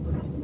Let's go.